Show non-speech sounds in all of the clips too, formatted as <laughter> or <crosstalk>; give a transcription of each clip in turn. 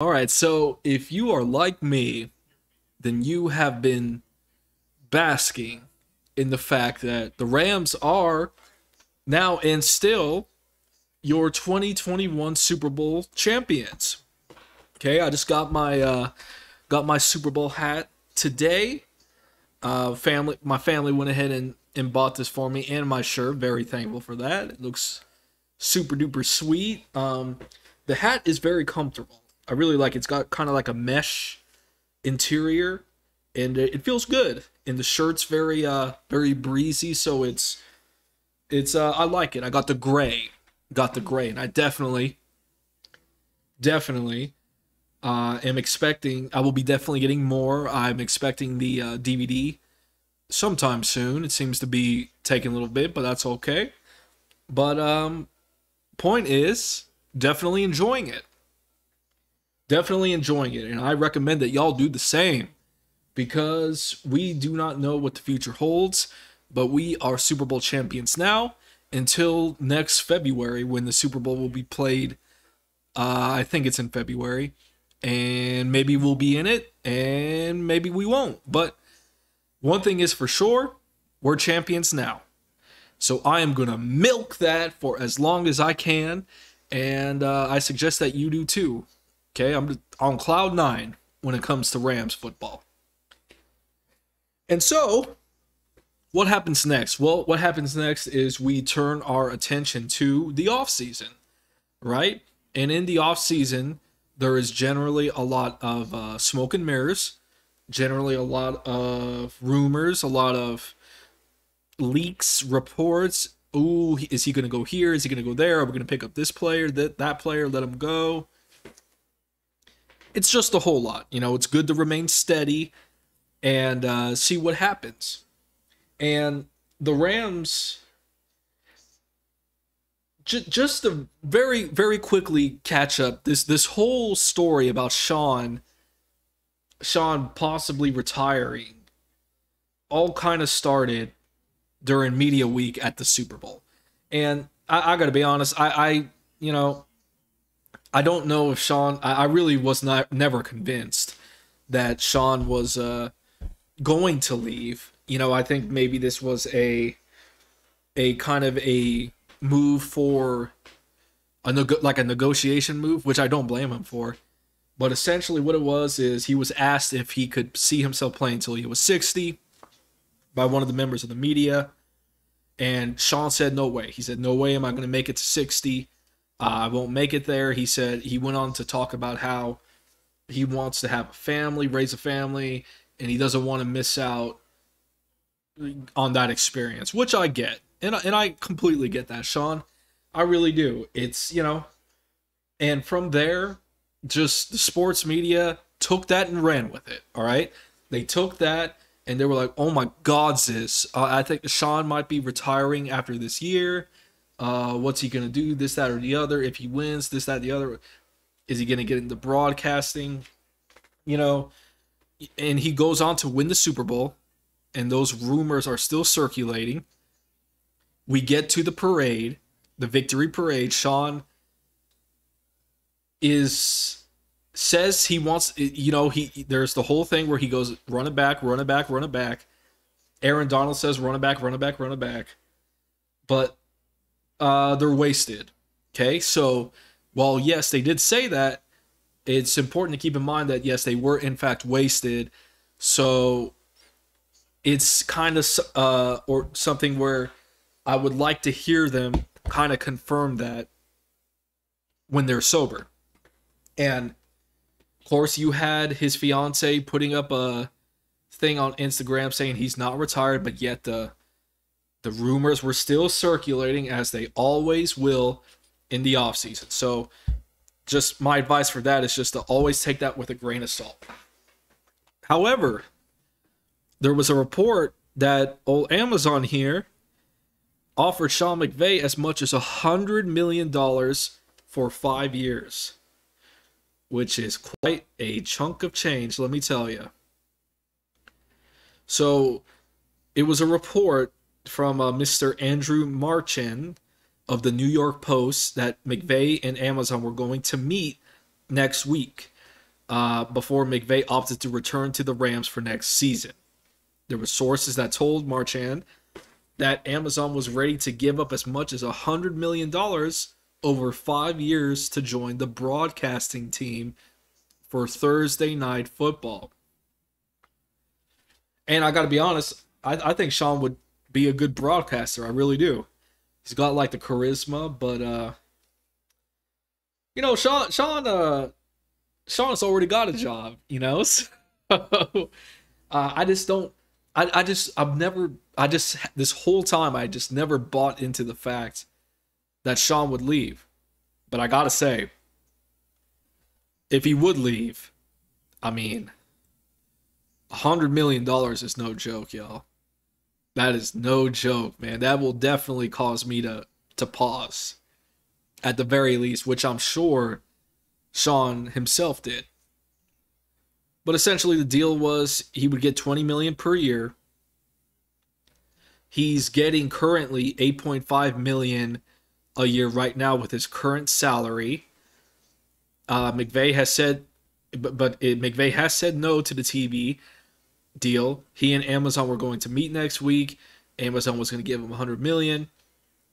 All right, so if you are like me, then you have been basking in the fact that the Rams are now and still your 2021 Super Bowl champions. Okay, I just got my uh got my Super Bowl hat today. Uh family my family went ahead and and bought this for me and my shirt. Very thankful for that. It looks super duper sweet. Um the hat is very comfortable. I really like it. It's got kind of like a mesh interior and it feels good. And the shirt's very uh very breezy, so it's it's uh I like it. I got the gray. Got the gray and I definitely definitely uh am expecting I will be definitely getting more. I'm expecting the uh DVD sometime soon. It seems to be taking a little bit, but that's okay. But um point is definitely enjoying it. Definitely enjoying it and I recommend that y'all do the same because we do not know what the future holds, but we are Super Bowl champions now until next February when the Super Bowl will be played. Uh, I think it's in February, and maybe we'll be in it, and maybe we won't. But one thing is for sure, we're champions now. So I am gonna milk that for as long as I can, and uh, I suggest that you do too. Okay, I'm on cloud nine when it comes to Rams football. And so, what happens next? Well, what happens next is we turn our attention to the off season, right? And in the off season, there is generally a lot of uh, smoke and mirrors, generally a lot of rumors, a lot of leaks, reports. Ooh, is he going to go here? Is he going to go there? Are we going to pick up this player, that that player, let him go? It's just a whole lot. You know, it's good to remain steady and uh, see what happens. And the Rams, j- just to very very quickly catch up this this whole story about Sean, Sean possibly retiring, all kind of started during media week at the Super Bowl, and I, I got to be honest, I, I you know. I don't know if Sean. I, I really was not never convinced that Sean was uh, going to leave. You know, I think maybe this was a a kind of a move for a nego- like a negotiation move, which I don't blame him for. But essentially, what it was is he was asked if he could see himself playing until he was 60 by one of the members of the media. And Sean said, No way. He said, No way am I going to make it to 60. I won't make it there. He said, he went on to talk about how he wants to have a family, raise a family, and he doesn't want to miss out on that experience, which I get. And, I- and I completely get that, Sean. I really do. It's, you know, and from there, just the sports media took that and ran with it. All right. They took that and they were like, oh my God, sis. Uh, I think Sean might be retiring after this year. Uh, what's he going to do? This, that, or the other. If he wins, this, that, the other. Is he going to get into broadcasting? You know, and he goes on to win the Super Bowl, and those rumors are still circulating. We get to the parade, the victory parade. Sean is says he wants you know he there's the whole thing where he goes run it back run it back run it back aaron donald says run it back run it back run it back but uh they're wasted okay? So while yes they did say that it's important to keep in mind that yes they were in fact wasted. So it's kind of uh or something where i would like to hear them kind of confirm that when they're sober. And of course you had his fiance putting up a thing on instagram saying he's not retired but yet the the rumors were still circulating as they always will in the off season so just my advice for that is just to always take that with a grain of salt. However, there was a report that old Amazon here offered Sean McVay as much as a hundred million dollars for five years, which is quite a chunk of change, let me tell you. So, it was a report from uh, Mr. Andrew Marchand of the New York Post that McVay and Amazon were going to meet next week. uh, before McVay opted to return to the Rams for next season. There were sources that told Marchand that Amazon was ready to give up as much as $100 million over five years to join the broadcasting team for Thursday night football. And I got to be honest, I, I think Sean would be a good broadcaster. I really do. He's got like the charisma, but uh, you know, Sean, Sean, uh, Sean's already got a job, you know. <laughs> So, uh, I just don't. I, I just I've never I just this whole time I just never bought into the fact that Sean would leave. But I gotta say, if he would leave, I mean, a hundred million dollars is no joke, y'all. That is no joke, man. That will definitely cause me to to pause, at the very least, which I'm sure Sean himself did. But essentially, the deal was he would get 20 million per year. He's getting currently 8.5 million a year right now with his current salary. Uh, McVay has said, but, but it, McVay has said no to the TV deal. He and Amazon were going to meet next week. Amazon was going to give him 100 million,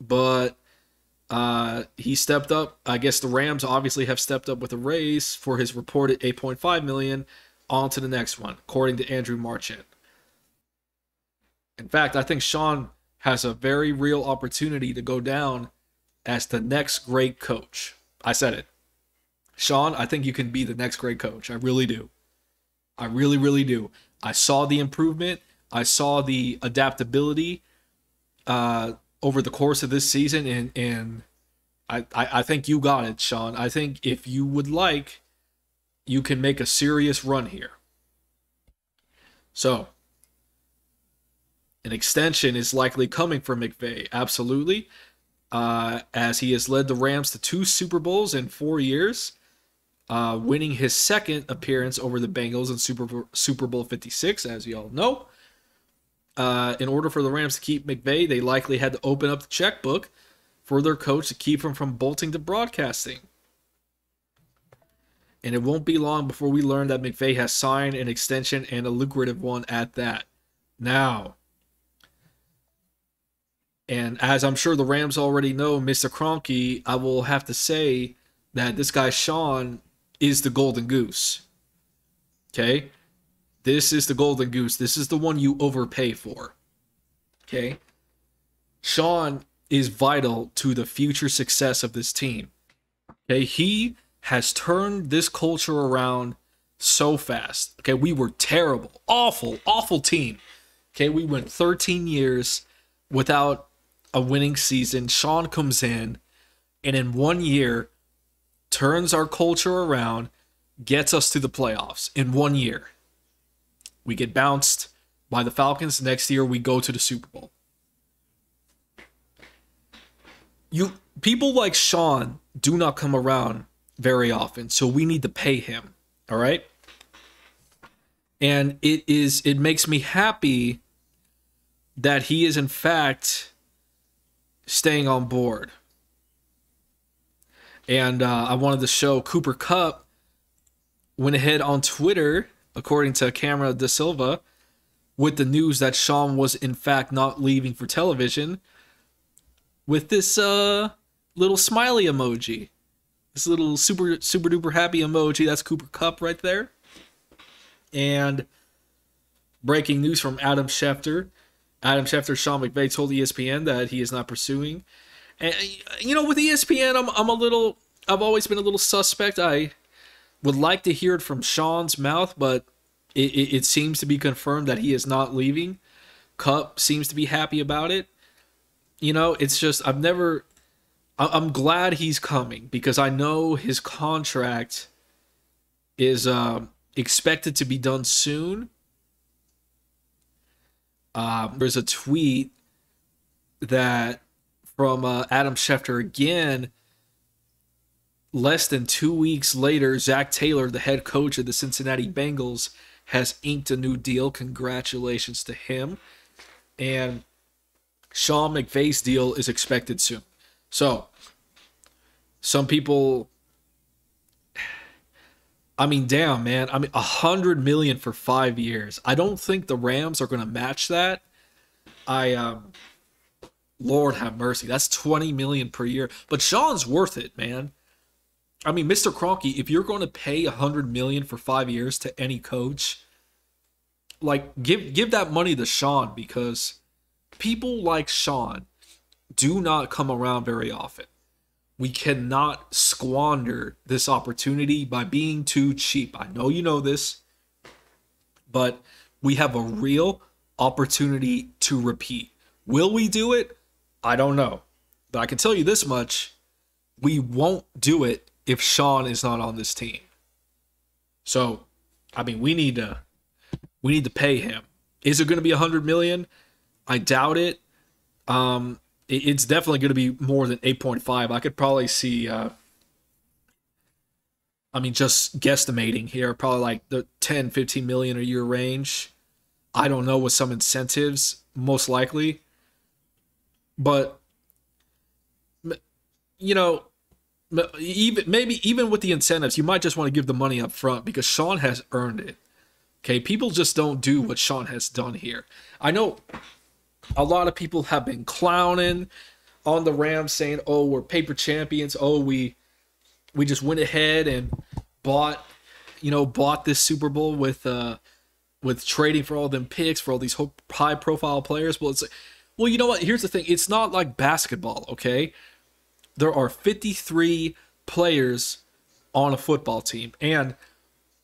but uh, he stepped up. I guess the Rams obviously have stepped up with a raise for his reported 8.5 million. On to the next one, according to Andrew Marchand. In fact, I think Sean has a very real opportunity to go down as the next great coach. I said it. Sean, I think you can be the next great coach. I really do. I really, really do. I saw the improvement. I saw the adaptability uh, over the course of this season, and and I, I, think you got it, Sean. I think if you would like, you can make a serious run here. So, an extension is likely coming for McVay. Absolutely uh, as he has led the Rams to two Super Bowls in four years, uh, winning his second appearance over the Bengals in Super, Super Bowl 56, as you all know. Uh, in order for the Rams to keep McVay, they likely had to open up the checkbook for their coach to keep him from bolting to broadcasting. And it won't be long before we learn that McVay has signed an extension and a lucrative one at that. Now, and as I'm sure the Rams already know, Mr. Kroenke, I will have to say that this guy Sean is the golden goose. Okay? This is the golden goose. This is the one you overpay for. Okay? Sean is vital to the future success of this team. Okay? He has turned this culture around so fast. Okay? We were terrible, awful, awful team. Okay? We went 13 years without a winning season. Sean comes in and in one year turns our culture around, gets us to the playoffs in one year. We get bounced by the Falcons. Next year we go to the Super Bowl. You people like Sean do not come around very often, so we need to pay him. All right? And it is it makes me happy that he is in fact staying on board. And uh, I wanted to show Cooper Kupp went ahead on Twitter, according to Cameron DaSilva, with the news that Sean was in fact not leaving for television with this uh, little smiley emoji. This little super super duper happy emoji. That's Cooper Kupp right there. And breaking news from Adam Schefter. Adam Schefter, Sean McVay told ESPN that he is not pursuing. And you know, with ESPN, I'm I'm a little. I've always been a little suspect. I would like to hear it from Sean's mouth, but it, it, it seems to be confirmed that he is not leaving. Kupp seems to be happy about it. You know, it's just I've never. I'm glad he's coming because I know his contract is uh, expected to be done soon um, there's a tweet that from uh, Adam Schefter again. Less than two weeks later, Zac Taylor, the head coach of the Cincinnati Bengals, has inked a new deal. Congratulations to him. And Sean McVay's deal is expected soon. So, some people. I mean, damn, man. I mean, a hundred million for five years. I don't think the Rams are going to match that. I, um, Lord have mercy. That's 20 million per year. But Sean's worth it, man. I mean, Mr. Kroenke, if you're going to pay a hundred million for five years to any coach, like give give that money to Sean because people like Sean do not come around very often. We cannot squander this opportunity by being too cheap. I know you know this, but we have a real opportunity to repeat. Will we do it? I don't know. But I can tell you this much we won't do it if Sean is not on this team. So, I mean, we need to we need to pay him. Is it going to be a hundred million? I doubt it. Um, it, it's definitely going to be more than eight point five. I could probably see. Uh, I mean, just guesstimating here, probably like the 10, 15 million a year range. I don't know with some incentives, most likely. But you know, even maybe even with the incentives, you might just want to give the money up front because Sean has earned it. Okay, people just don't do what Sean has done here. I know a lot of people have been clowning on the Rams saying, "Oh, we're paper champions. Oh, we we just went ahead and bought, you know, bought this Super Bowl with uh with trading for all them picks for all these high profile players." Well, it's well, you know what? Here's the thing. It's not like basketball, okay? There are 53 players on a football team and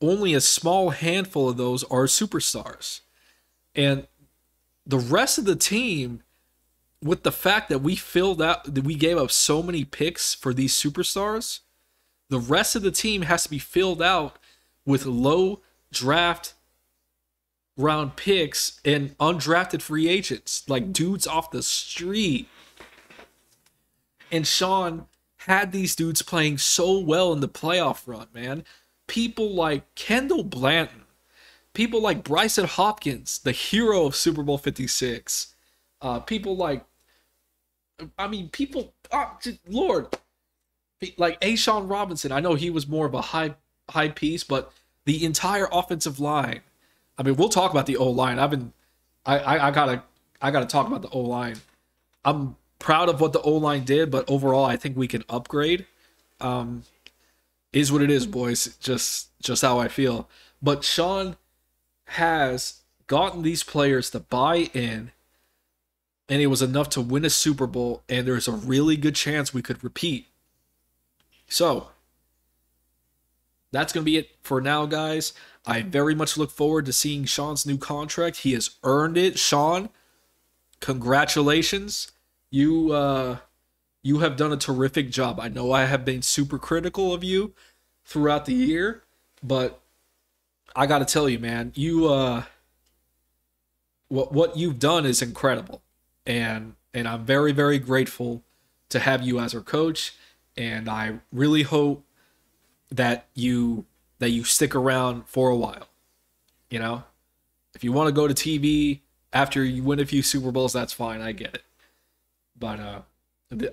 only a small handful of those are superstars. And the rest of the team, with the fact that we filled out, that we gave up so many picks for these superstars, the rest of the team has to be filled out with low draft round picks and undrafted free agents, like dudes off the street. And Sean had these dudes playing so well in the playoff run, man people like Kendall Blanton, people like Brycen Hopkins, the hero of Super Bowl 56, uh, people like, I mean, people, oh, Lord, like A'Shawn Robinson. I know he was more of a high high piece, but the entire offensive line. I mean, we'll talk about the O line. I've been, I, I, I gotta, I gotta talk about the O line. I'm proud of what the O line did, but overall, I think we can upgrade. Um, is what it is, boys. Just just how I feel. But Sean has gotten these players to buy in, and it was enough to win a Super Bowl, and there's a really good chance we could repeat. So that's gonna be it for now, guys. I very much look forward to seeing Sean's new contract. He has earned it, Sean. Congratulations. You uh you have done a terrific job. I know I have been super critical of you throughout the year, but I got to tell you, man, you uh what what you've done is incredible. And and I'm very very grateful to have you as our coach and I really hope that you that you stick around for a while. You know? If you want to go to TV after you win a few Super Bowls, that's fine. I get it. But uh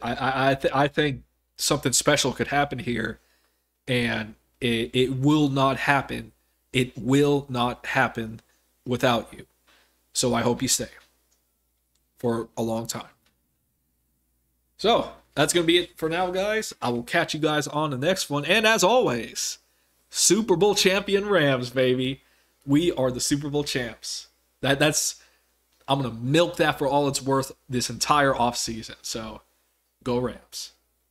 I I th- I think something special could happen here, and it, it will not happen. It will not happen without you. So I hope you stay for a long time. So that's gonna be it for now, guys. I will catch you guys on the next one, and as always, Super Bowl champion Rams, baby. We are the Super Bowl champs. That that's I'm gonna milk that for all it's worth this entire offseason. So Go Rams.